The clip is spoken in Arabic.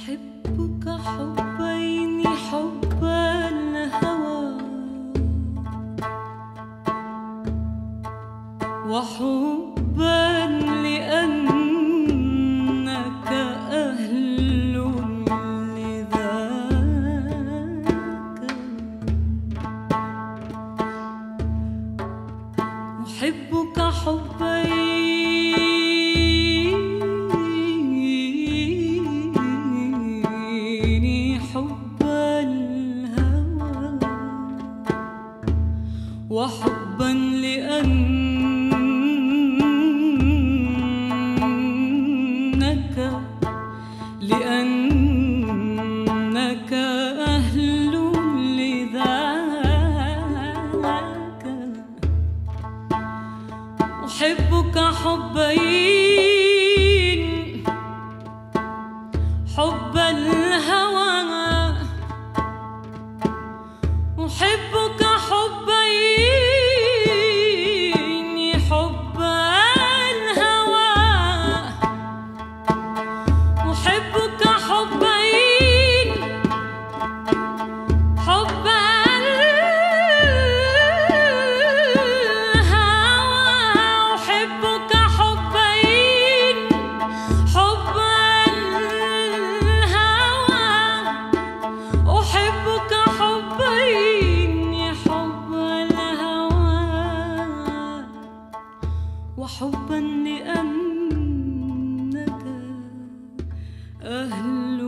أحبك حبين حب الهوى وحبا لأنك أهل لذاك أحبك حبين وحبا لأنك لأنك أهل لذاك. أحبك حبين حب الهوى حبا لأنك أهل